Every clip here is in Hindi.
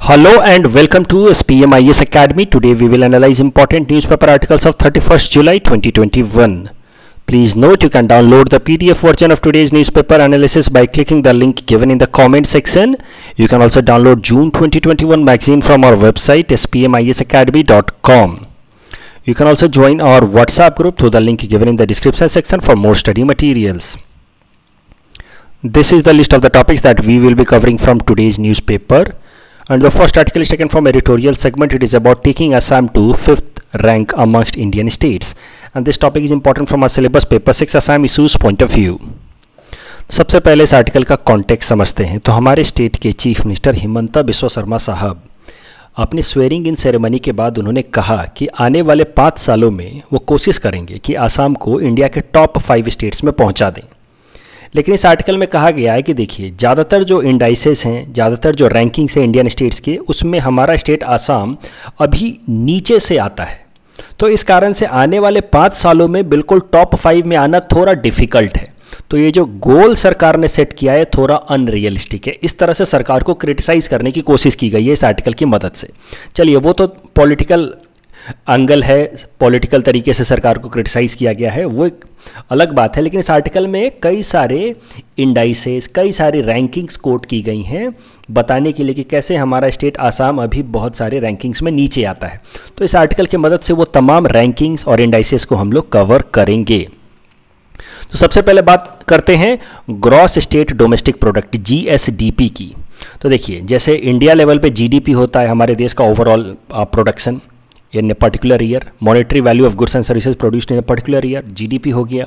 Hello and welcome to SPMIS Academy. Today we will analyze important newspaper articles of 31st July 2021. Please note you can download the PDF version of today's newspaper analysis by clicking the link given in the comment section. You can also download June 2021 magazine from our website spmisacademy.com. You can also join our WhatsApp group through the link given in the description section for more study materials. This is the list of the topics that we will be covering from today's newspaper and the first article is taken from editorial segment it is about taking assam to fifth rank amongst indian states and this topic is important from our syllabus paper 6 assam issues point of view सबसे पहले इस आर्टिकल का कॉन्टेक्स्ट समझते हैं तो हमारे स्टेट के चीफ मिनिस्टर हिमंता बिश्व शर्मा साहब अपनी स्वेरिंग इन सेरेमनी के बाद उन्होंने कहा कि आने वाले पाँच सालों में वो कोशिश करेंगे कि आसाम को इंडिया के टॉप फाइव स्टेट्स में पहुँचा दें लेकिन इस आर्टिकल में कहा गया है कि देखिए, ज़्यादातर जो इंडाइसेस हैं, ज़्यादातर जो रैंकिंग्स हैं इंडियन स्टेट्स के, उसमें हमारा स्टेट आसाम अभी नीचे से आता है। तो इस कारण से आने वाले पाँच सालों में बिल्कुल टॉप फाइव में आना थोड़ा डिफ़िकल्ट है। तो ये जो गोल सरकार ने सेट किया है, थोड़ा अनरियलिस्टिक है। इस तरह से सरकार को क्रिटिसाइज़ करने की कोशिश की गई है इस आर्टिकल की मदद से। चलिए, वो तो पॉलिटिकल एंगल है पॉलिटिकल तरीके से सरकार को क्रिटिसाइज़ किया गया है, वो एक अलग बात है, लेकिन इस आर्टिकल में कई सारे इंडाइसेस कई सारी रैंकिंग्स कोट की गई हैं, बताने के लिए कि कैसे हमारा स्टेट आसाम अभी बहुत सारे रैंकिंग्स में नीचे आता है। तो इस आर्टिकल की मदद से वो तमाम रैंकिंग्स और इंडाइसेस को हम लोग कवर करेंगे। तो सबसे पहले बात करते हैं gross state domestic product GSDP की। तो देखिए, जैसे इंडिया लेवल पे जीडीपी होता है, हमारे देश का overall production in a particular year monetary value of goods and services produced in a particular year GDP हो गया।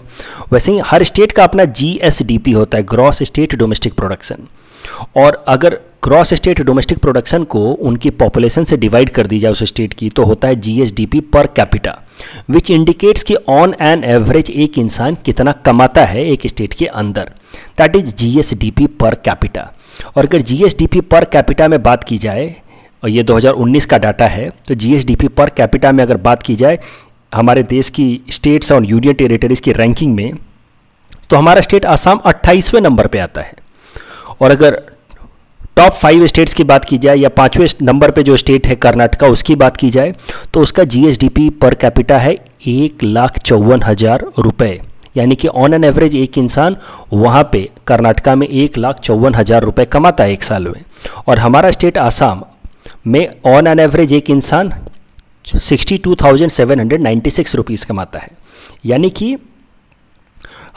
वैसे ही हर स्टेट का अपना जीएसडीपी होता है ग्रॉस स्टेट डोमेस्टिक प्रोडक्शन और अगर ग्रॉस स्टेट डोमेस्टिक प्रोडक्शन को उनकी पॉपुलेशन से डिवाइड कर दी जाए उस स्टेट की तो होता है GSDP per capita which indicates कि ऑन एन एवरेज एक इंसान कितना कमाता है एक स्टेट के अंदर। That is GSDP per capita और अगर जीएसडीपी पर कैपिटा में बात की जाए और ये 2019 का डाटा है तो जीएसडीपी पर कैपिटा में अगर बात की जाए, हमारे देश की स्टेट्स और यूनियन टेरिटरीज की रैंकिंग में तो हमारा स्टेट आसाम 28वें नंबर पे आता है। और अगर टॉप फाइव स्टेट्स की बात की जाए या पाँचवें नंबर पे जो स्टेट है कर्नाटका, उसकी बात की जाए तो उसका जीएसडीपी पर कैपिटा है एक लाख चौवन हज़ार रुपये यानी कि ऑन एन एवरेज एक इंसान वहाँ पे कर्नाटका में एक लाख चौवन हज़ार रुपये कमाता है एक साल में। और हमारा स्टेट आसाम में ऑन एन एवरेज एक इंसान sixty two thousand seven hundred ninety six rupees कमाता है। यानी कि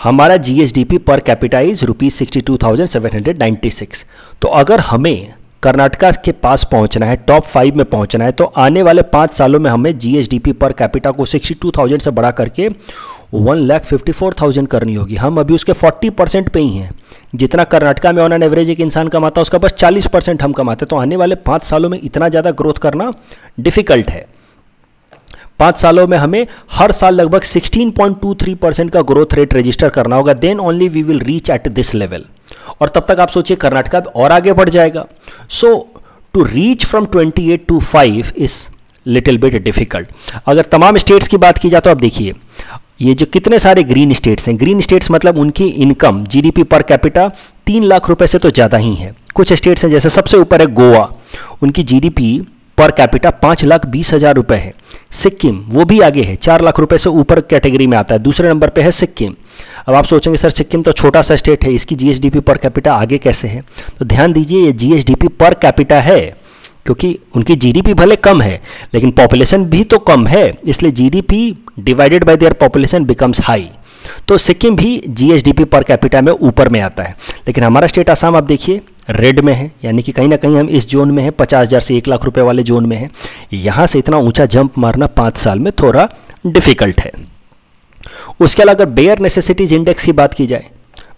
हमारा GSDP per capita is rupees sixty two thousand seven hundred ninety six तो अगर हमें कर्नाटका के पास पहुँचना है टॉप फाइव में पहुँचना है तो आने वाले पाँच सालों में हमें जीएसडीपी पर कैपिटा को सिक्सटी टू थाउज़ेंड से बढ़ा करके one lakh fifty four thousand करनी होगी हम अभी उसके फोर्टी परसेंट पे ही हैं जितना कर्नाटका में ऑन एन एवरेज एक इंसान कमाता है उसका बस चालीस परसेंट हम कमाते हैं तो आने वाले पाँच सालों में इतना ज़्यादा ग्रोथ करना डिफ़िकल्ट है पाँच सालों में हमें हर साल लगभग 16.23 परसेंट का ग्रोथ रेट रजिस्टर करना होगा then only we will reach at this level और तब तक आप सोचिए कर्नाटका और आगे बढ़ जाएगा so to reach from 28 to 5 is little bit difficult अगर तमाम स्टेट्स की बात की जाए तो आप देखिए ये जो कितने सारे ग्रीन स्टेट्स हैं ग्रीन स्टेट्स मतलब उनकी इनकम जीडीपी पर कैपिटा तीन लाख रुपए से तो ज़्यादा ही है। कुछ स्टेट्स हैं जैसे सबसे ऊपर है गोवा, उनकी जीडीपी पर कैपिटा पाँच लाख बीस हज़ार रुपये है। सिक्किम, वो भी आगे है, चार लाख रुपए से ऊपर कैटेगरी में आता है, दूसरे नंबर पे है सिक्किम। अब आप सोचेंगे, सर, सिक्किम तो छोटा सा स्टेट है, इसकी जीएसडीपी पर कैपिटा आगे कैसे है? तो ध्यान दीजिए, ये जीएसडीपी पर कैपिटा है क्योंकि उनकी जीडीपी भले कम है, लेकिन पॉपुलेशन भी तो कम है, इसलिए GDP divided by their population becomes high तो सिक्किम भी जीएसडीपी पर कैपिटा में ऊपर में आता है। लेकिन हमारा स्टेट आसाम आप देखिए रेड में है, यानी कि कहीं ना कहीं हम इस जोन में हैं, पचास हज़ार से एक लाख रुपए वाले जोन में हैं। यहाँ से इतना ऊँचा जंप मारना पाँच साल में थोड़ा डिफ़िकल्ट है। उसके अलावा अगर बेयर नेसेसिटीज़ इंडेक्स की बात की जाए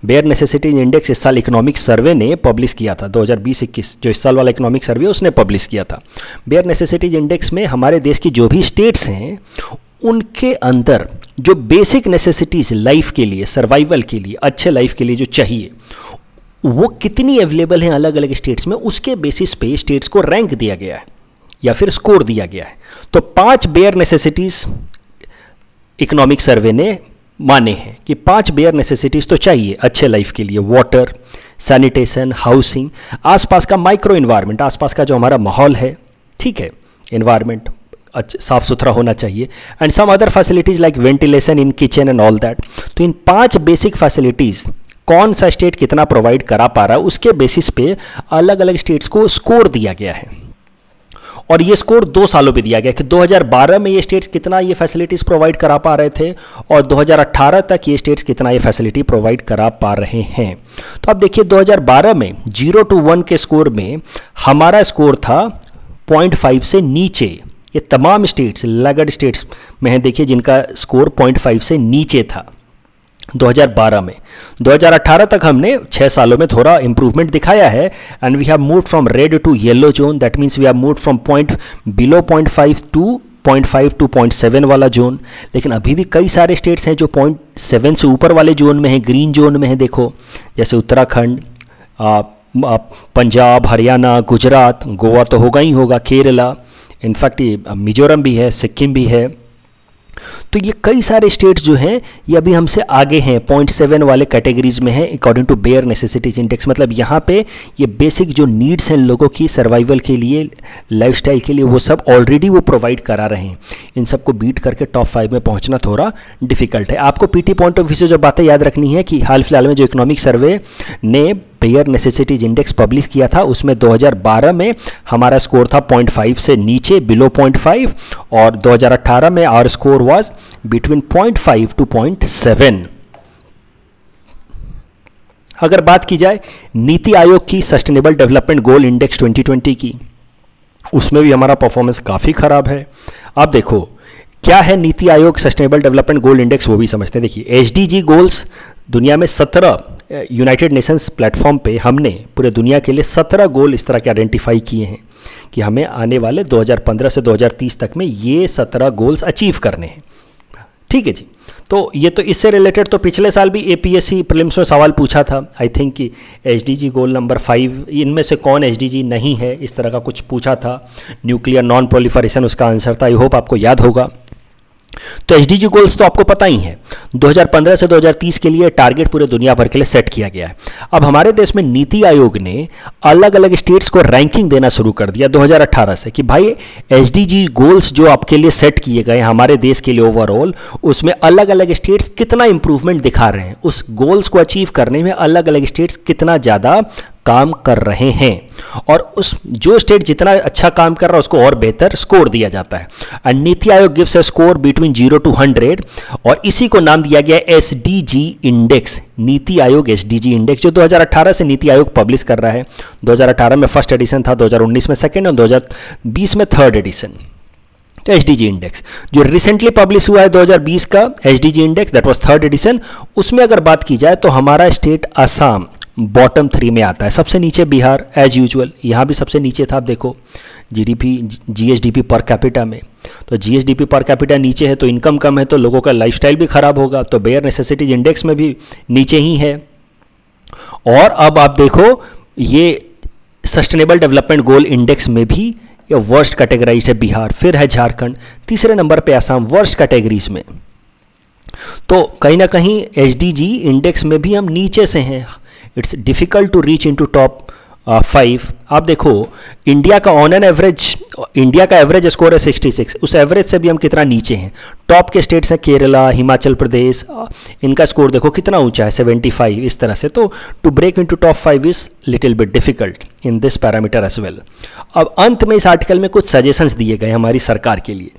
बेयर नेसेसिटीज इंडेक्स इस साल इकोनॉमिक सर्वे ने पब्लिश किया था। 2020-21 जो इस साल वाला इकोनॉमिक सर्वे उसने पब्लिश किया था। बेयर नेसेसिटीज इंडेक्स में हमारे देश की जो भी स्टेट्स हैं, उनके अंदर जो बेसिक नेसेसिटीज़ लाइफ के लिए सर्वाइवल के लिए, अच्छे लाइफ के लिए जो चाहिए, वो कितनी अवेलेबल हैं अलग अलग स्टेट्स में, उसके बेसिस पे स्टेट्स को रैंक दिया गया है, या फिर स्कोर दिया गया है। तो पाँच बेयर नेसेसिटीज़ इकोनॉमिक सर्वे ने माने हैं कि पाँच बेयर नेसेसिटीज़ तो चाहिए अच्छे लाइफ के लिए वाटर सैनिटेशन हाउसिंग आसपास का माइक्रो इन्वायरमेंट आसपास का जो हमारा माहौल है, ठीक है इन्वायरमेंट अच्छा साफ़ सुथरा होना चाहिए and some other facilities like ventilation in kitchen and all that तो इन पाँच बेसिक फैसिलिटीज़ कौन सा स्टेट कितना प्रोवाइड करा पा रहा है, उसके बेसिस पे अलग अलग स्टेट्स को स्कोर दिया गया है। और ये स्कोर दो सालों पे दिया गया कि 2012 में ये स्टेट्स कितना ये फैसिलिटीज़ प्रोवाइड करा पा रहे थे और 2018 तक ये स्टेट्स कितना ये फैसिलिटी प्रोवाइड करा पा रहे हैं। तो अब देखिए 2012 में ज़ीरो टू वन के स्कोर में हमारा स्कोर था पॉइंट फाइव से नीचे। ये तमाम स्टेट्स, लगड स्टेट्स में हैं, देखिए, जिनका स्कोर पॉइंट फाइव से नीचे था। 2012 में। 2018 तक हमने छः सालों में थोड़ा इंप्रूवमेंट दिखाया है and we have move from red to yellow zone that means we have move from point below point five to point five to point seven वाला जोन लेकिन अभी भी कई सारे स्टेट्स हैं जो पॉइंट सेवन से ऊपर वाले जोन में हैं ग्रीन जोन में है, देखो। जैसे उत्तराखंड पंजाब, हरियाणा, गुजरात, गोवा तो होगा ही होगा, केरला। इनफैक्ट मिजोरम भी है, सिक्किम भी है। तो ये कई सारे स्टेट्स जो हैं, ये अभी हमसे आगे हैं पॉइंट सेवन वाले कैटेगरीज में हैं according to bare necessities index मतलब यहाँ पे ये बेसिक जो नीड्स हैं लोगों की सर्वाइवल के लिए लाइफस्टाइल के लिए, वो सब ऑलरेडी वो प्रोवाइड करा रहे हैं। इन सबको बीट करके टॉप फाइव में पहुँचना थोड़ा डिफ़िकल्ट है। आपको पीटी पॉइंट ऑफ़ व्यू से जो बातें याद रखनी है कि हाल फ़िलहाल में जो इकोनॉमिक सर्वे ने पेयर नेसेसिटीज इंडेक्स पब्लिश किया था, उसमें 2012 में हमारा स्कोर था 0.5 से नीचे बिलो 0.5 और 2018 में our score was between 0.5 to 0.7 अगर बात की जाए, नीति आयोग की सस्टेनेबल डेवलपमेंट गोल इंडेक्स 2020 की, उसमें भी हमारा परफॉर्मेंस काफ़ी ख़राब है। आप देखो क्या है नीति आयोग सस्टेनेबल डेवलपमेंट गोल इंडेक्स वो भी समझते हैं। देखिए एचडीजी गोल्स दुनिया में सत्रह यूनाइटेड नेशंस प्लेटफॉर्म पे हमने पूरे दुनिया के लिए सत्रह गोल इस तरह के आइडेंटिफाई किए हैं कि हमें आने वाले 2015 से 2030 तक में ये सत्रह गोल्स अचीव करने हैं। ठीक है जी? तो ये तो इससे रिलेटेड तो पिछले साल भी ए पी प्रिलिम्स में सवाल पूछा था। आई थिंक कि एच गोल नंबर फाइव इनमें से कौन एच डी जी नहीं है? इस तरह का कुछ पूछा था। न्यूक्लियर नॉन प्रोलिफरेशन उसका आंसर था। आई होप आपको याद होगा। तो एच गोल्स तो आपको पता ही है। 2015 से 2030 के लिए टारगेट पूरे दुनिया भर के लिए सेट किया गया है। अब हमारे देश में नीति आयोग ने अलग अलग स्टेट्स को रैंकिंग देना शुरू कर दिया 2018 से कि भाई एचडीजी गोल्स जो आपके लिए सेट किए गए हमारे देश के लिए ओवरऑल उसमें अलग अलग स्टेट्स कितना इंप्रूवमेंट दिखा रहे हैं। उस गोल्स को अचीव करने में अलग अलग स्टेट्स कितना ज़्यादा काम कर रहे हैं। और उस, जो स्टेट जितना अच्छा काम कर रहा है, उसको और बेहतर स्कोर दिया जाता है। NITI Aayog gives a score between zero to hundred और इसी को नाम दिया गया S D G index NITI Aayog S D G index जो 2018 से नीति आयोग पब्लिश कर रहा है। 2018 में फ़र्स्ट एडिशन था 2019 में सेकेंड और 2020 में थर्ड एडिशन तो एच इंडेक्स जो रिसेंटली पब्लिश हुआ है 2020 का H index that was third edition उसमें अगर बात की जाए तो हमारा स्टेट असम बॉटम थ्री में आता है। सबसे नीचे बिहार एज यूजल यहाँ भी सबसे नीचे था। आप देखो जीडीपी जीएसडीपी पर कैपिटा में। तो जीएसडीपी पर कैपिटा नीचे है तो इनकम कम है तो लोगों का लाइफस्टाइल भी ख़राब होगा तो बेयर नेसेसिटीज इंडेक्स में भी नीचे ही है। और अब आप देखो, ये सस्टेनेबल डेवलपमेंट गोल इंडेक्स में भी ये वर्स्ट कैटेगराइज है बिहार, फिर है झारखंड, तीसरे नंबर पे आसाम वर्स्ट कैटेगरीज में। तो कहीं ना कहीं एचडीजी इंडेक्स में भी हम नीचे से हैं। It's difficult to reach into top five आप देखो इंडिया का ऑन एन एवरेज इंडिया का एवरेज स्कोर है 66 उस एवरेज से भी हम कितना नीचे हैं? टॉप के स्टेट्स हैं केरला हिमाचल प्रदेश इनका स्कोर देखो कितना ऊँचा है 75 इस तरह से। तो to break into top five is little bit difficult in this parameter as well अब अंत में इस आर्टिकल में कुछ सजेशंस दिए गए हमारी सरकार के लिए,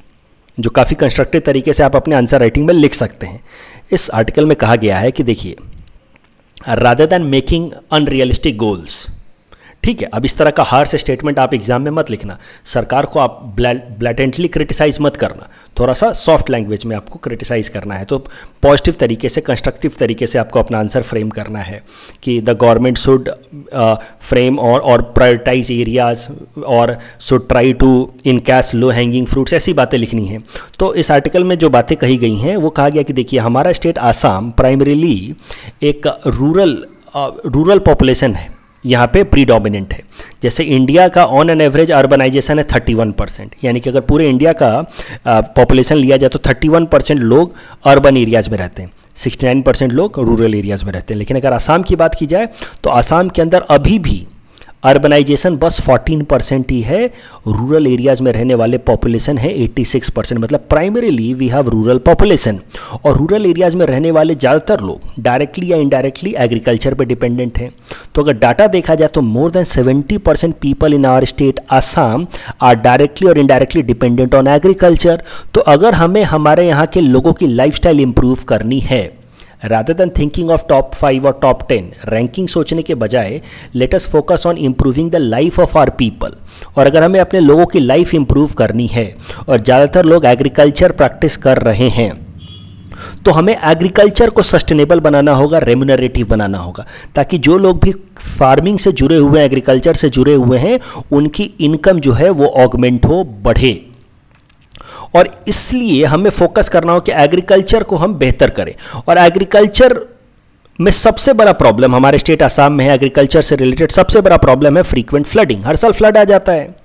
जो काफ़ी कंस्ट्रक्टिव तरीके से आप अपने आंसर राइटिंग में लिख सकते हैं। इस आर्टिकल में कहा गया है कि देखिए rather than making unrealistic goals ठीक है, अब इस तरह का हार से स्टेटमेंट आप एग्ज़ाम में मत लिखना। सरकार को आप ब्लैटेंटली क्रिटिसाइज मत करना। थोड़ा सा सॉफ्ट लैंग्वेज में आपको क्रिटिसाइज करना है। तो पॉजिटिव तरीके से कंस्ट्रक्टिव तरीके से आपको अपना आंसर फ्रेम करना है कि द गवर्नमेंट शुड फ्रेम और और प्रायोरिटाइज एरियाज़ और should try to encash low hanging fruits ऐसी बातें लिखनी हैं। तो इस आर्टिकल में जो बातें कही गई हैं, वो कहा गया कि देखिए, हमारा स्टेट आसाम प्राइमरीली एक रूरल रूरल पॉपुलेशन है। यहाँ पे प्रीडोमिनेंट है। जैसे इंडिया का ऑन एन एवरेज अर्बनाइजेशन है 31 परसेंट यानी कि अगर पूरे इंडिया का पॉपुलेशन लिया जाए तो 31 परसेंट लोग अर्बन एरियाज़ में रहते हैं। 69 परसेंट लोग रूरल एरियाज़ में रहते हैं। लेकिन अगर आसाम की बात की जाए तो आसाम के अंदर अभी भी अर्बनाइजेशन बस 14 परसेंट ही है। रूरल एरियाज़ में रहने वाले पॉपुलेशन है 86 परसेंट मतलब primarily we have rural population और रूरल एरियाज़ में रहने वाले ज़्यादातर लोग डायरेक्टली या इनडायरेक्टली एग्रीकल्चर पे डिपेंडेंट हैं। तो अगर डाटा देखा जाए तो more than 70 percent people in our state Assam are directly और इनडायरेक्टली डिपेंडेंट ऑन एग्रीकल्चर तो अगर हमें हमारे यहाँ के लोगों की लाइफ इंप्रूव करनी है rather than thinking of top five और टॉप टेन रैंकिंग सोचने के बजाय let us focus on improving the life of our people और अगर हमें अपने लोगों की लाइफ इंप्रूव करनी है, और ज़्यादातर लोग एग्रीकल्चर प्रैक्टिस कर रहे हैं तो हमें एग्रीकल्चर को सस्टेनेबल बनाना होगा रेमुनरेटिव बनाना होगा, ताकि जो लोग भी फ़ार्मिंग से जुड़े हुए हैं एग्रीकल्चर से जुड़े हुए हैं, उनकी इनकम जो है वो ऑगमेंट हो, बढ़े। और इसलिए हमें फोकस करना हो कि एग्रीकल्चर को हम बेहतर करें। और एग्रीकल्चर में सबसे बड़ा प्रॉब्लम हमारे स्टेट आसाम में है एग्रीकल्चर से रिलेटेड सबसे बड़ा प्रॉब्लम है फ्रीक्वेंट फ्लडिंग हर साल फ्लड आ जाता है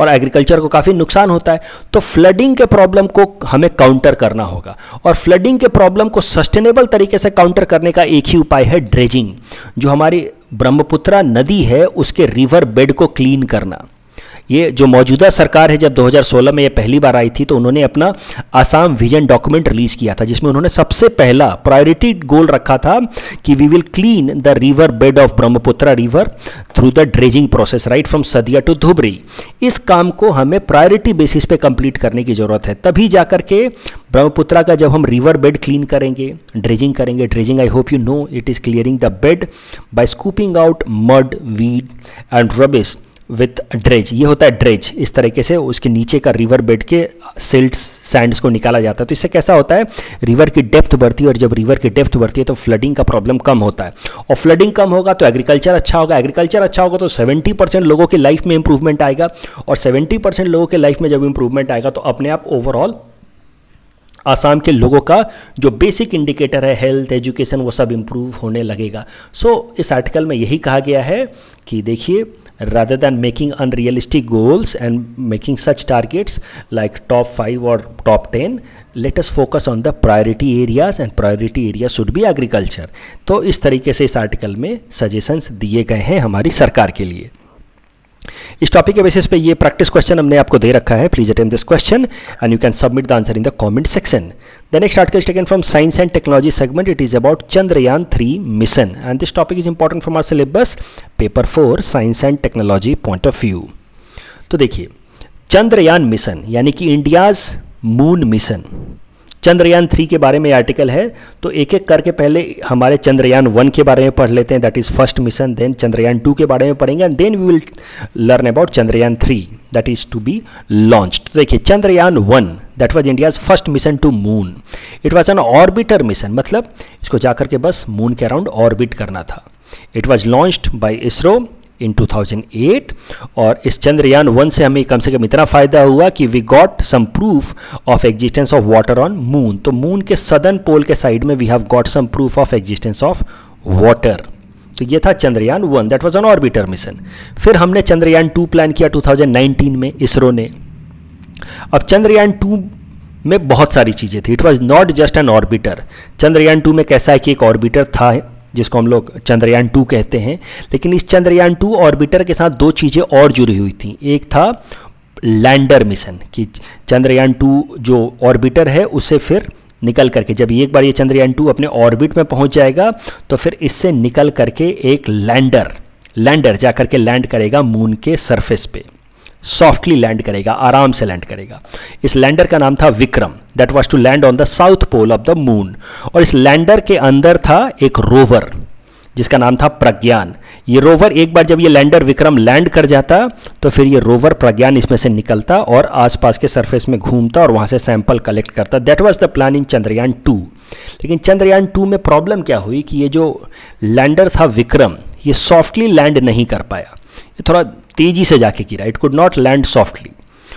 और एग्रीकल्चर को काफ़ी नुकसान होता है। तो फ्लडिंग के प्रॉब्लम को हमें काउंटर करना होगा और फ्लडिंग के प्रॉब्लम को सस्टेनेबल तरीके से काउंटर करने का एक ही उपाय है ड्रेजिंग जो हमारी ब्रह्मपुत्रा नदी है, उसके रिवर बेड को क्लीन करना। ये जो मौजूदा सरकार है, जब 2016 में ये पहली बार आई थी तो उन्होंने अपना आसाम विजन डॉक्यूमेंट रिलीज़ किया था, जिसमें उन्होंने सबसे पहला प्रायोरिटी गोल रखा था कि we will clean the river bed of Brahmaputra river through the dredging process right from Sadiya to Dhubri इस काम को हमें प्रायोरिटी बेसिस पे कंप्लीट करने की ज़रूरत है। तभी जाकर के ब्रह्मपुत्रा का जब हम रिवर बेड क्लीन करेंगे ड्रेजिंग करेंगे dredging I hope you know it is clearing the bed by scooping out mud weed and rubbish with dredge ये होता है ड्रेज इस तरीके से उसके नीचे का रिवर बेड के सिल्ट्स सैंड्स को निकाला जाता है। तो इससे कैसा होता है? रिवर की डेप्थ बढ़ती है और जब रिवर की डेप्थ बढ़ती है तो फ्लडिंग का प्रॉब्लम कम होता है। और फ्लडिंग कम होगा तो एग्रीकल्चर अच्छा होगा। एग्रीकल्चर अच्छा होगा तो सेवेंटी लोगों की लाइफ में इंप्रूवमेंट आएगा। और सेवेंटी लोगों के लाइफ में जब इंप्रूवमेंट आएगा तो अपने आप ओवरऑल आसाम के लोगों का जो बेसिक इंडिकेटर है हेल्थ एजुकेशन वो सब इम्प्रूव होने लगेगा। सो so, इस आर्टिकल में यही कहा गया है कि देखिए rather than making unrealistic goals and making such targets like top 5 or top 10 let us focus on the priority areas and priority areas should be agriculture तो इस तरीके से इस आर्टिकल में सजेशंस दिए गए हैं हमारी सरकार के लिए इस टॉपिक के बेसिस पे ये प्रैक्टिस क्वेश्चन हमने आपको दे रखा है। Please attempt this question and you can submit the answer in the comment section the next article taken from science and technology segment it is about Chandrayaan three mission and this topic is important from our syllabus paper four science and technology point of view तो देखिए चंद्रयान मिशन यानी कि India's moon mission Chandrayaan three के बारे में आर्टिकल है तो एक एक करके पहले हमारे चंद्रयान वन के बारे में पढ़ लेते हैं that is first mission then Chandrayaan two के बारे में पढ़ेंगे and then we will learn about Chandrayaan three that is to be launch तो देखिए, Chandrayaan one that was India's first mission to moon it was an orbiter mission मतलब इसको जाकर के बस मून के अराउंड ऑर्बिट करना था. It was launched by ISRO in 2008 और इस चंद्रयान वन से हमें कम से कम इतना फ़ायदा हुआ कि we got some proof of existence of water on moon तो मून के सदर्न पोल के साइड में we have got some proof of existence of water तो ये था Chandrayaan one. That was an orbiter mission फिर हमने चंद्रयान टू प्लान किया 2019 में इसरो ने. अब चंद्रयान टू में बहुत सारी चीज़ें थी. It was not just an orbiter Chandrayaan two में कैसा है कि एक ऑर्बिटर था? जिसको हम लोग चंद्रयान टू कहते हैं। लेकिन इस चंद्रयान टू ऑर्बिटर के साथ दो चीज़ें और जुड़ी हुई थी। एक था लैंडर मिशन, कि चंद्रयान टू जो ऑर्बिटर है उससे फिर निकल करके, जब एक बार ये चंद्रयान टू अपने ऑर्बिट में पहुँच जाएगा तो फिर इससे निकल करके एक लैंडर लैंडर जा करके लैंड करेगा मून के सरफेस पे। सॉफ्टली लैंड करेगा, आराम से लैंड करेगा। इस लैंडर का नाम था Vikram. That was to land on the south pole of the moon और इस लैंडर के अंदर था एक रोवर जिसका नाम था प्रज्ञान। ये रोवर एक बार जब ये लैंडर विक्रम लैंड कर जाता तो फिर ये रोवर प्रज्ञान इसमें से निकलता और आसपास के सरफेस में घूमता और वहाँ से सैंपल कलेक्ट करता। That was the plan in Chandrayaan two लेकिन चंद्रयान टू में प्रॉब्लम क्या हुई कि ये जो लैंडर था विक्रम, ये सॉफ्टली लैंड नहीं कर पाया। ये थोड़ा तेज़ी से जाके गिरा। It could not land softly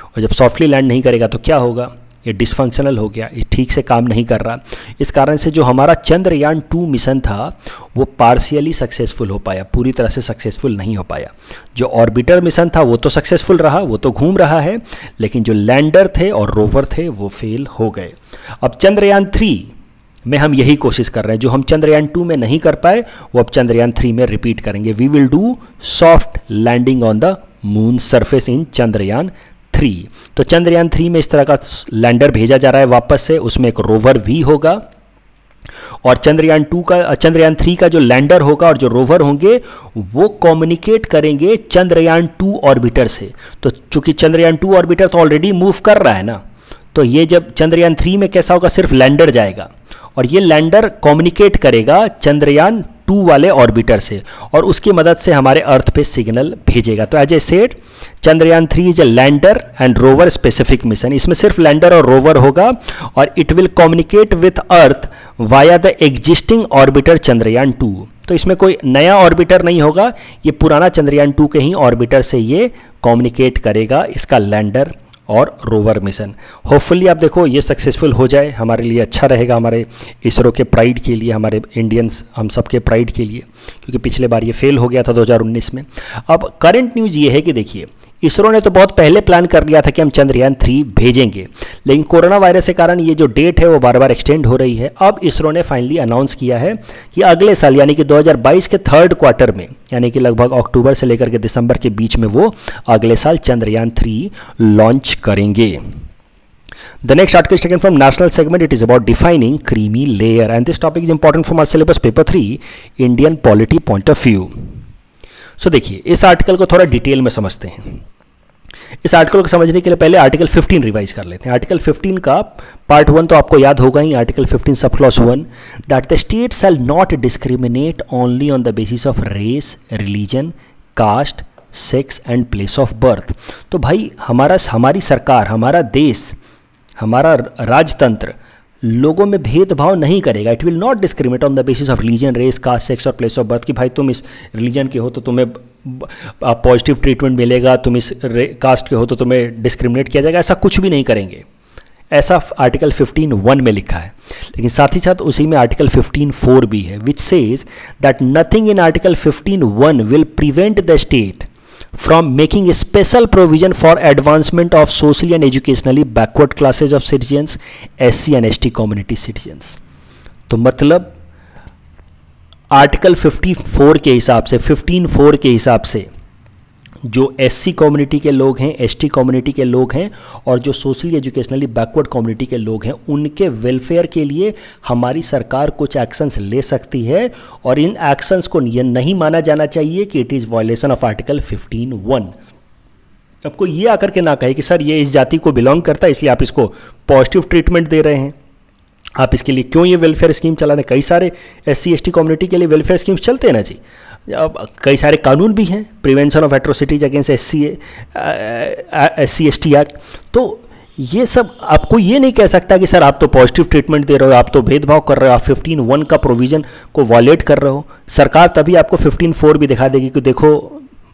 और जब सॉफ्टली लैंड नहीं करेगा तो क्या होगा? ये डिसफंक्शनल हो गया। ये ठीक से काम नहीं कर रहा। इस कारण से जो हमारा चंद्रयान टू मिशन था, वो पार्शियली सक्सेसफुल हो पाया। पूरी तरह से सक्सेसफुल नहीं हो पाया। जो ऑर्बिटर मिशन था, वो तो सक्सेसफुल रहा, वो तो घूम रहा है, लेकिन जो लैंडर थे और रोवर थे, वो फेल हो गए। अब चंद्रयान थ्री में हम यही कोशिश कर रहे हैं। जो हम चंद्रयान टू में नहीं कर पाए, वो अब चंद्रयान थ्री में रिपीट करेंगे। We will do soft landing on the moon surface in Chandrayaan three तो चंद्रयान थ्री में इस तरह का लैंडर भेजा जा रहा है वापस से। उसमें एक रोवर भी होगा। और चंद्रयान टू का, चंद्रयान थ्री का जो लैंडर होगा और जो रोवर होंगे, वो कम्युनिकेट करेंगे चंद्रयान टू ऑर्बिटर से। तो चूँकि चंद्रयान टू ऑर्बिटर तो ऑलरेडी मूव कर रहा है ना तो ये जब चंद्रयान थ्री में कैसा होगा, सिर्फ़ लैंडर जाएगा। और ये लैंडर कम्युनिकेट करेगा चंद्रयान टू वाले ऑर्बिटर से और उसकी मदद से हमारे अर्थ पे सिग्नल भेजेगा। तो as I said Chandrayaan three is a lander and rover specific mission इसमें सिर्फ़ लैंडर और रोवर होगा और it will communicate with earth via the existing orbiter Chandrayaan two तो इसमें कोई नया ऑर्बिटर नहीं होगा, ये पुराना चंद्रयान टू के ही ऑर्बिटर से ये कम्युनिकेट करेगा, इसका लैंडर और रोवर मिशन होपफुली आप देखो, ये सक्सेसफुल हो जाए, हमारे लिए अच्छा रहेगा हमारे इसरो के प्राइड के लिए, हमारे इंडियंस हम सब के प्राइड के लिए, क्योंकि पिछले बार ये फेल हो गया था 2019 में. अब करंट न्यूज़ ये है कि देखिए इसरो ने तो बहुत पहले प्लान कर लिया था कि हम चंद्रयान थ्री भेजेंगे, लेकिन कोरोना वायरस के कारण ये जो डेट है वो बार बार एक्सटेंड हो रही है अब इसरो ने फाइनली अनाउंस किया है कि अगले साल, यानी कि 2022 के थर्ड क्वार्टर में, यानी कि लगभग अक्टूबर से लेकर के दिसंबर के बीच में वो अगले साल चंद्रयान थ्री लॉन्च करेंगे The next article is taken from national segment. It is about defining creamy layer and this topic is important from syllabus paper 3 Indian polity point of view. So, देखिए, इस आर्टिकल को थोड़ा डिटेल में समझते हैं इस आर्टिकल को समझने के लिए पहले आर्टिकल 15 रिवाइज कर लेते हैं। आर्टिकल 15 का पार्ट वन तो आपको याद होगा ही article 15 sub clause one that the state shall not discriminate only on the basis of race religion caste sex and place of birth तो भाई, हमारा, हमारी सरकार, हमारा देश, हमारा राजतंत्र लोगों में भेदभाव नहीं करेगा। It will not discriminate on the basis of religion race caste sex और प्लेस ऑफ़ बर्थ कि भाई तुम इस रिलीजन के हो तो तुम्हें पॉजिटिव ट्रीटमेंट मिलेगा, तुम इस कास्ट के हो तो तुम्हें डिस्क्रिमिनेट किया जाएगा, ऐसा कुछ भी नहीं करेंगे। ऐसा आर्टिकल 15 वन में लिखा है। लेकिन साथ ही साथ उसी में आर्टिकल 15 फोर भी है which says that nothing in article 15 one will prevent the state from making a special provision for advancement of socially and educationally backward classes of citizens S C and S T community citizens तो मतलब आर्टिकल 54 के हिसाब से 15 फोर के हिसाब से जो एससी कम्युनिटी के लोग हैं, एसटी कम्युनिटी के लोग हैं और जो सोशली एजुकेशनली बैकवर्ड कम्युनिटी के लोग हैं, उनके वेलफेयर के लिए हमारी सरकार कुछ एक्शंस ले सकती है और इन एक्शंस को यह नहीं माना जाना चाहिए कि it is violation of article fifteen one आपको ये आकर के ना कहे कि, सर, ये इस जाति को बिलोंग करता है, इसलिए आप इसको पॉजिटिव ट्रीटमेंट दे रहे हैं। आप इसके लिए क्यों ये वेलफेयर स्कीम चला रहे कई सारे S C S T community के लिए वेलफेयर स्कीम्स चलते हैं ना जी। अब कई सारे कानून भी हैं prevention of atrocities against S C S C S T act तो ये सब, आपको ये नहीं कह सकता कि सर आप तो पॉजिटिव ट्रीटमेंट दे रहे हो, आप तो भेदभाव कर रहे हो, आप फिफ्टीन वन का प्रोविज़न को वॉलेट कर रहे हो। सरकार तभी आपको फिफ्टीन फोर भी दिखा देगी कि देखो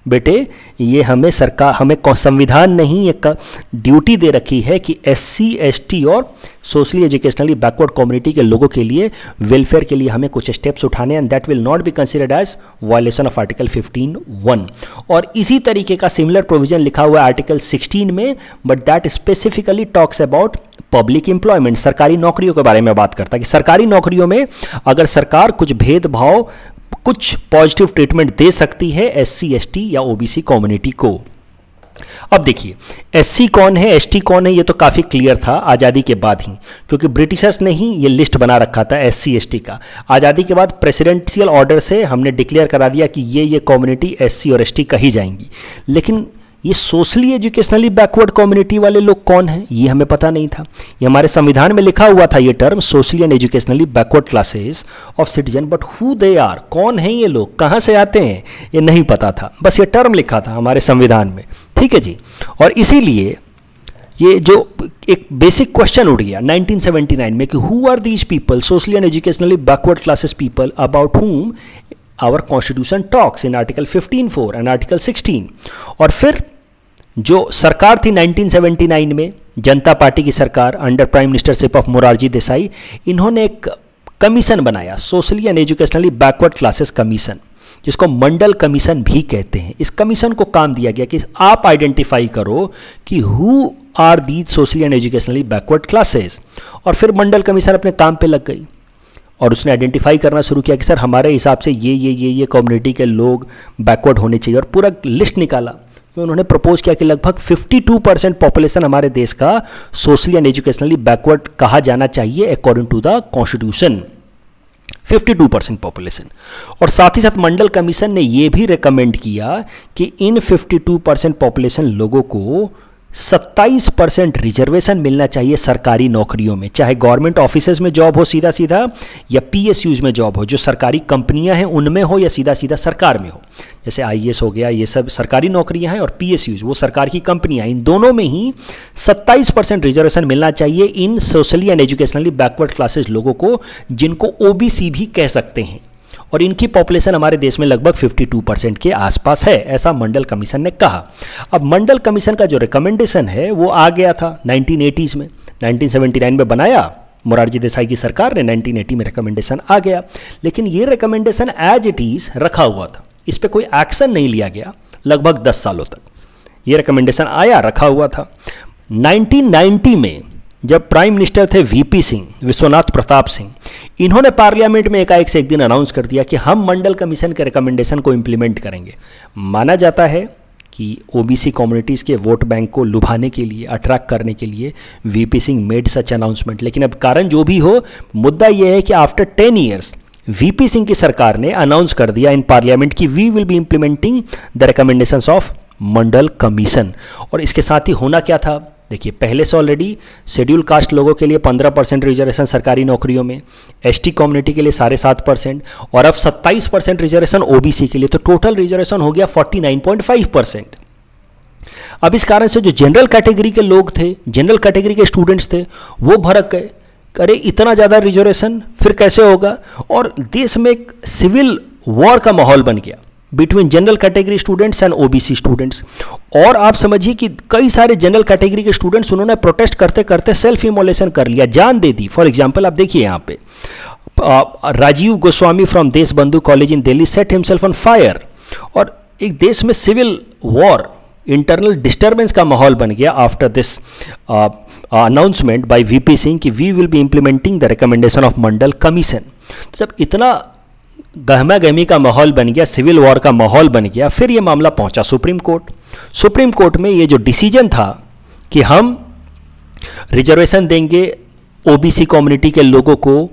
बेटे, ये हमें सरकार, हमें संविधान नहीं एक ड्यूटी दे रखी है कि एस सी एस टी और सोशली एजुकेशनली बैकवर्ड कम्युनिटी के लोगों के लिए, वेलफेयर के लिए हमें कुछ स्टेप्स उठाने and that will not be considered as violation of article 15 one और इसी तरीके का सिमिलर प्रोविज़न लिखा हुआ है आर्टिकल 16 में but that specifically talks about public employment सरकारी नौकरियों के बारे में बात करता है कि सरकारी नौकरियों में अगर सरकार कुछ भेदभाव कुछ पॉजिटिव ट्रीटमेंट दे सकती है एस सी या ओबीसी कम्युनिटी को। अब देखिए, एससी कौन है, एसटी कौन है, ये तो काफ़ी क्लियर था आज़ादी के बाद ही, क्योंकि ब्रिटिशर्स ने ही ये लिस्ट बना रखा था एससी, एसटी का। आज़ादी के बाद प्रेसिडेंशियल ऑर्डर से हमने डिक्लेयर करा दिया कि ये ये कम्युनिटी एससी और एसटी कही जाएँगी। लेकिन ये सोशली एजुकेशनली बैकवर्ड कम्युनिटी वाले लोग कौन हैं? ये हमें पता नहीं था। ये हमारे संविधान में लिखा हुआ था ये term socially and educationally backward classes of citizen but who they are कौन है ये लोग? कहाँ से आते हैं? ये नहीं पता था। बस ये टर्म लिखा था हमारे संविधान में। ठीक है जी? और इसीलिए ये जो एक बेसिक क्वेश्चन उठ गया 1979 में कि who are these people socially and educationally backward classes people about whom our constitution talks in article 15 four and article 16 और फिर, जो सरकार थी 1979 में, जनता पार्टी की सरकार under prime ministership of Morarji Desai इन्होंने एक कमीशन बनाया socially and educationally backward classes commission जिसको मंडल कमीशन भी कहते हैं। इस कमीशन को काम दिया गया कि आप आइडेंटिफाई करो कि who are these socially and educationally backward classes और फिर मंडल कमीशन अपने काम पे लग गई। और उसने आइडेंटिफाई करना शुरू किया कि सर, हमारे हिसाब से ये ये ये ये कम्युनिटी के लोग बैकवर्ड होने चाहिए। और पूरा लिस्ट निकाला। तो उन्होंने प्रपोज किया कि लगभग 52 परसेंट पॉपुलेशन हमारे देश का सोशली एंड एजुकेशनली बैकवर्ड कहा जाना चाहिए according to the constitution 52 percent population और साथ ही साथ मंडल कमीशन ने यह भी रिकमेंड किया कि इन 52 परसेंट पॉपुलेशन लोगों को 27 परसेंट रिजर्वेशन मिलना चाहिए सरकारी नौकरियों में, चाहे गवर्नमेंट ऑफ़िस में जॉब हो सीधा सीधा या पीएसयूज में जॉब हो, जो सरकारी कंपनियाँ हैं उनमें हो या सीधा सीधा सरकार में हो। जैसे आईएएस हो गया, ये सब सरकारी नौकरियाँ हैं और पीएसयूज, वो सरकार की कंपनियाँ इन दोनों में ही 27 परसेंट रिजर्वेशन मिलना चाहिए in socially and educationally backward classes लोगों को, जिनको ओबीसी भी कह सकते हैं। और इनकी पॉपुलेशन हमारे देश में लगभग 52 परसेंट के आसपास है, ऐसा मंडल कमीशन ने कहा। अब मंडल कमीशन का जो रिकमेंडेशन है, वो आ गया था 1980s में। 1979 में बनाया, मोरारजी देसाई की सरकार ने 1980 में रिकमेंडेशन आ गया। लेकिन ये रिकमेंडेशन एज इट इज़ रखा हुआ था। इस पर कोई एक्शन नहीं लिया गया, लगभग 10 सालों तक। ये रिकमेंडेशन आया, रखा हुआ था। 1990 में जब प्राइम मिनिस्टर थे वीपी सिंह, विश्वनाथ प्रताप सिंह, इन्होंने पार्लियामेंट में एकाएक से एक दिन अनाउंस कर दिया कि हम मंडल कमीशन के रिकमेंडेशन को इम्प्लीमेंट करेंगे। माना जाता है कि ओबीसी कम्युनिटीज़ के वोट बैंक को लुभाने के लिए अट्रैक्ट करने के लिए VP Singh made such announcement लेकिन अब कारण जो भी हो, मुद्दा यह है कि after ten years VP Singh की सरकार ने अनाउंस कर दिया इन पार्लियामेंट कि we will be implementing the recommendations of Mandal commission और इसके साथ ही होना क्या था? देखिए, पहले से ऑलरेडी शेड्यूल कास्ट लोगों के लिए 15 परसेंट रिजर्वेशन सरकारी नौकरियों में एसटी कम्युनिटी के लिए साढ़े सात परसेंट और अब 27 परसेंट रिजर्वेशन ओबीसी के लिए तो टोटल रिजर्वेशन हो गया 49.5 परसेंट अब इस कारण से जो जनरल कैटेगरी के लोग थे जनरल कैटेगरी के स्टूडेंट्स थे, वो भड़क गए। अरे, इतना ज़्यादा रिजर्वेशन फिर कैसे होगा? और देश में एक सिविल वॉर का माहौल बन गया। Between general category students and OBC students और आप समझिए कि कई सारे जनरल कैटेगरी के स्टूडेंट्स उन्होंने प्रोटेस्ट करते करते सेल्फ इमोलेशन कर लिया, जान दे दी। फॉर एग्ज़ाम्पल आप देखिए यहाँ पे Rajiv Goswami from Desh Bandhu college in Delhi set himself on fire और एक देश में सिविल वॉर इंटरनल डिस्टर्बेंस का माहौल बन गया after this announcement by VP Singh कि we will be implementing the recommendation of Mandal commission तो जब इतना गहमा गहमी का माहौल बन गया, सिविल वॉर का माहौल बन गया, फिर ये मामला पहुँचा सुप्रीम कोर्ट। सुप्रीम कोर्ट में ये जो डिसीज़न था कि हम रिजर्वेशन देंगे ओबीसी कम्युनिटी के लोगों को,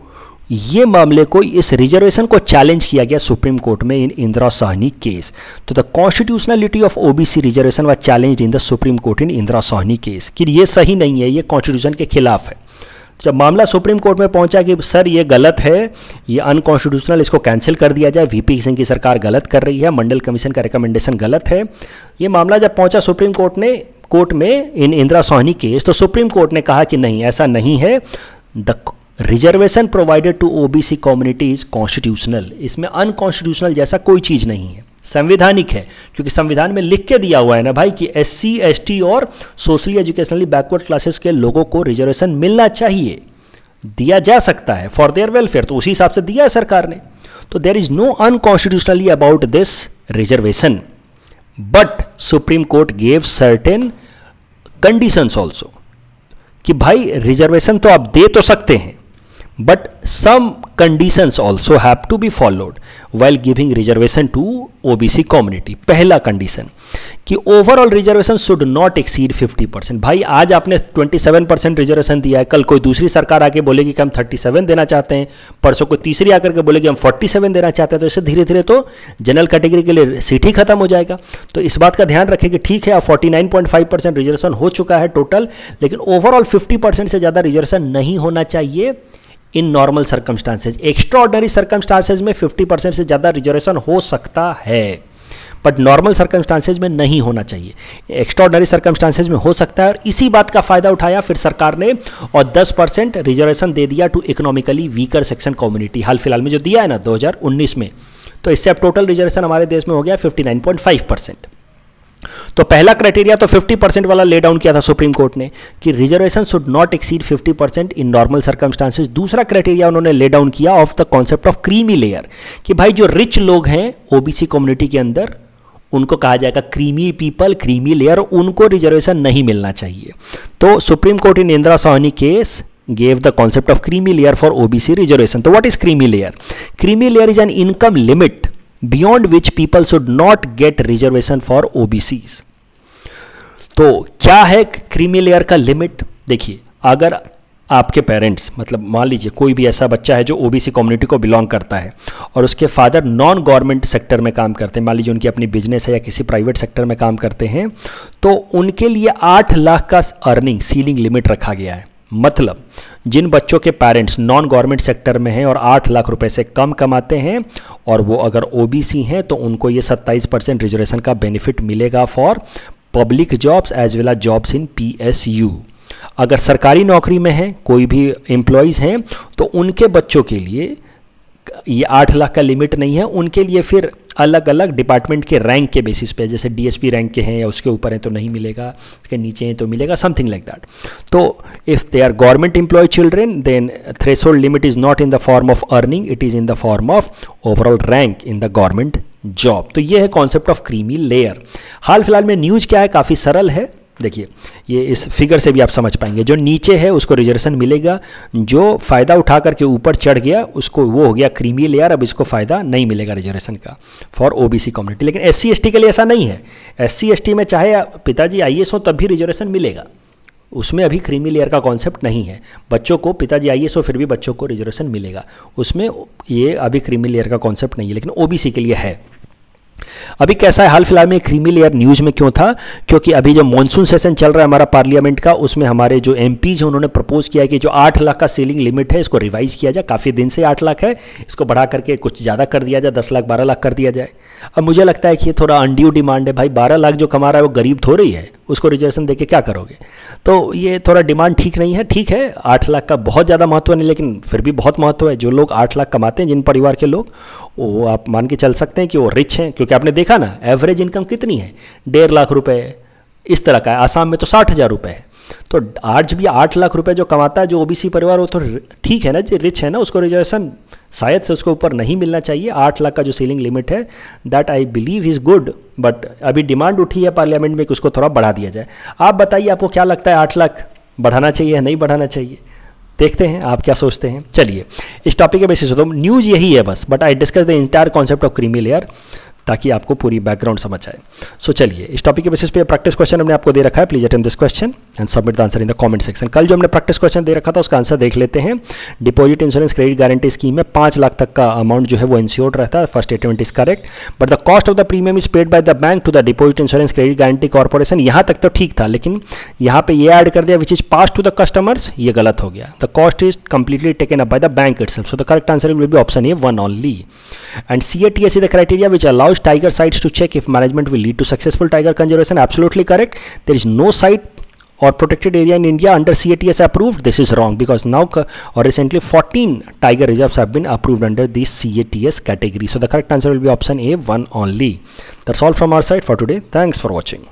ये मामले को, इस रिजर्वेशन को चैलेंज किया गया सुप्रीम कोर्ट में इन इंदिरा साहनी केस। तो the constitutionality of OBC reservation was challenge in the supreme court in Indira Sawhney case. कि ये सही नहीं है, ये कॉन्स्टिट्यूशन के खिलाफ है। जब मामला सुप्रीम कोर्ट में पहुँचा कि सर, ये गलत है, ये अनकॉन्स्टिट्यूशनल इसको कैंसिल कर दिया जाए वीपी सिंह की सरकार गलत कर रही है, मंडल कमीशन का रिकमेंडेशन गलत है। ये मामला जब पहुँचा सुप्रीम कोर्ट ने, कोर्ट में इन इंदिरा सोहनी केस तो सुप्रीम कोर्ट ने कहा कि नहीं, ऐसा नहीं है। The reservation provided to OBC community is constitutional इसमें अनकॉन्स्टिट्यूशनल जैसा कोई चीज़ नहीं है। संविधानिक है, क्योंकि संविधान में लिख के दिया हुआ है ना भाई कि एस सी और सोशली एजुकेशनली बैकवर्ड क्लासेस के लोगों को रिजर्वेशन मिलना चाहिए। दिया जा सकता है फॉर देयर वेलफेयर तो उसी हिसाब से दिया है सरकार ने। तो there is no unconstitutionally about this reservation but supreme court gave certain conditions also कि भाई रिजर्वेशन तो आप दे तो सकते हैं। But some conditions also have to be followed while giving reservation to OBC community. पहला कंडीशन कि overall reservation should not exceed 50 percent भाई, आज आपने 27 परसेंट रिजर्वेशन दिया है, कल कोई दूसरी सरकार आके बोलेगी कि हम 37 देना चाहते हैं, परसों कोई तीसरी आकर के बोलेगी हम 47 देना चाहते हैं तो इससे धीरे धीरे तो जनरल कैटेगरी के लिए सीट ही खत्म हो जाएगा। तो इस बात का ध्यान रखें कि ठीक है, अब 49.5 परसेंट रिजर्वेशन हो चुका है टोटल लेकिन ओवरऑल 50 परसेंट से ज़्यादा रिजर्वेशन नहीं होना चाहिए। In normal circumstances extraordinary circumstances में 50 परसेंट से ज़्यादा रिजर्वेशन हो सकता है बट नॉर्मल सर्कमस्टांसेज में नहीं होना चाहिए। एक्स्ट्रा ऑर्डनरी सर्कमस्टांसेज में हो सकता है और इसी बात का फ़ायदा उठाया, फिर सरकार ने और 10 परसेंट रिजर्वेशन दे दिया to economically weaker section community हाल फ़िलहाल में जो दिया है ना 2019 में तो इससे अब टोटल रिजर्वेशन हमारे देश में हो गया 59.5 परसेंट तो पहला क्राइटेरिया तो 50 परसेंट वाला ले डाउन किया था सुप्रीम कोर्ट ने कि reservation should not exceed 50 percent in normal circumstances दूसरा क्राइटेरिया उन्होंने ले डाउन किया of the concept of creamy layer कि भाई जो रिच लोग हैं ओबीसी कम्युनिटी के अंदर, उनको कहा जाएगा क्रीमी पीपल क्रीमी लेयर उनको रिजर्वेशन नहीं मिलना चाहिए तो supreme court in Indira Sawhney case gave the concept of creamy layer for OBC reservation. So what is creamy layer? Creamy layer is an income limit beyond which people should not get reservation for OBCs. तो क्या है क्रीमी लेयर का लिमिट देखिए, अगर आपके पेरेंट्स मतलब मान लीजिए कोई भी ऐसा बच्चा है जो ओबीसी कम्युनिटी को बिलोंग करता है और उसके फादर नॉन गवर्नमेंट सेक्टर में काम करते हैं, मान लीजिए उनकी अपनी बिज़नेस है या किसी प्राइवेट सेक्टर में काम करते हैं तो उनके लिए आठ लाख का अर्निंग सीलिंग लिमिट रखा गया है मतलब जिन बच्चों के पेरेंट्स नॉन गवर्नमेंट सेक्टर में हैं और आठ लाख रुपए से कम कमाते हैं, और वो अगर ओबीसी हैं तो उनको ये सत्ताईस परसेंट रिजर्वेशन का बेनिफिट मिलेगा for public jobs as well as jobs in PSU अगर सरकारी नौकरी में हैं, कोई भी एम्प्लॉयज़ हैं तो उनके बच्चों के लिए ये आठ लाख का लिमिट नहीं है, उनके लिए फिर अलग अलग डिपार्टमेंट के रैंक के बेसिस पे, जैसे डीएसपी रैंक के हैं या उसके ऊपर हैं तो नहीं मिलेगा, उसके नीचे हैं तो मिलेगा समथिंग लाइक दैट तो if they are government employ children then threshold limit is not in the form of earning it is in the form of overall rank in the government job तो ये है कॉन्सेप्ट ऑफ़ क्रीमी लेयर हाल फ़िलहाल में न्यूज़ क्या है? काफ़ी सरल है। देखिए, ये इस फिगर से भी आप समझ पाएँगे। जो नीचे है, उसको रिजर्वेशन मिलेगा। जो फ़ायदा उठा करके ऊपर चढ़ गया, उसको वो हो गया क्रीमी लेयर अब इसको फ़ायदा नहीं मिलेगा रिजर्वेशन का फॉर ओबीसी कम्युनिटी लेकिन एस सी के लिए ऐसा नहीं है। एस सी में चाहे पिताजी आई हो तब भी रिजर्वेशन मिलेगा। उसमें अभी क्रीमी लेयर का कॉन्सेप्ट नहीं है। बच्चों को पिताजी आई हो फिर भी बच्चों को रिजर्वेशन मिलेगा। उसमें ये अभी क्रीमी लेयर का कॉन्सेप्ट नहीं है, लेकिन ओबीसी के लिए है। अभी कैसा है हाल फ़िलहाल में क्रीमी लेयर न्यूज़ में क्यों था? क्योंकि अभी जो मानसून सेशन चल रहा है हमारा पार्लियामेंट का, उसमें हमारे जो एम हैं उन्होंने प्रपोज किया कि जो आठ लाख का सीलिंग लिमिट है, इसको रिवाइज किया जाए। काफ़ी दिन से आठ लाख है, इसको बढ़ा करके कुछ ज़्यादा कर दिया जाए, दस लाख, बारह लाख कर दिया जाए। अब मुझे लगता है कि ये थोड़ा अनड्यू डिमांड है भाई। बारह लाख जो कमा रहा है, वो गरीब थोड़ी है उसको रिजर्वेशन दे के क्या करोगे? तो ये थोड़ा डिमांड ठीक नहीं है। ठीक है, आठ लाख का बहुत ज़्यादा महत्व नहीं, लेकिन फिर भी बहुत महत्व है। जो लोग आठ लाख कमाते हैं, जिन परिवार के लोग, वो आप मान के चल सकते हैं कि वो रिच हैं, क्योंकि आपने देखा ना एवरेज इनकम कितनी है? डेढ़ लाख रुपए। इस तरह का है। आसाम में तो साठ हज़ार रुपये है। तो आज भी आठ लाख रुपए जो कमाता है, जो ओबीसी परिवार, वो तो ठीक है ना, जो रिच है ना, उसको रिजर्वेशन शायद से उसको ऊपर नहीं मिलना चाहिए। आठ लाख का जो सीलिंग लिमिट है that I believe is good but अभी डिमांड उठी है पार्लियामेंट में कि उसको थोड़ा बढ़ा दिया जाए। आप बताइए, आपको क्या लगता है आठ लाख बढ़ाना चाहिए या नहीं बढ़ाना चाहिए? देखते हैं, आप क्या सोचते हैं। चलिए, इस टॉपिक के बेसिस तो न्यूज़ यही है बस but I discuss the entire concept of creamy layer ताकि आपको पूरी बैकग्राउंड समझ आए। सो so, चलिए इस टॉपिक के बेसिस पे प्रैक्टिस क्वेश्चन हमने आपको दे रखा है। Please attend this question and submit the answer in the comment section कल जो हमने प्रैक्टिस क्वेश्चन दे रखा था, उसका आंसर देख लेते हैं। Deposit insurance credit guarantee scheme में पाँच लाख तक का अमाउंट जो है वो इंश्योर्ड रहता है। First statement is correct but the cost of the premium is paid by the bank to the deposit insurance credit guarantee corporation यहाँ तक तो ठीक था, लेकिन यहाँ पे ये ऐड कर दिया which is pass to the customers ये गलत हो गया। The cost is completely taken up by the bank it so the correct answer will be option A one only and C A T S is the criteria which allows tiger sites to check if management will lead to successful tiger conservation, absolutely correct. There is no site or protected area in India under CATS approved this is wrong because now or recently 14 tiger reserves have been approved under this CATS category. So the correct answer will be option A one only. That's all from our side for today. Thanks for watching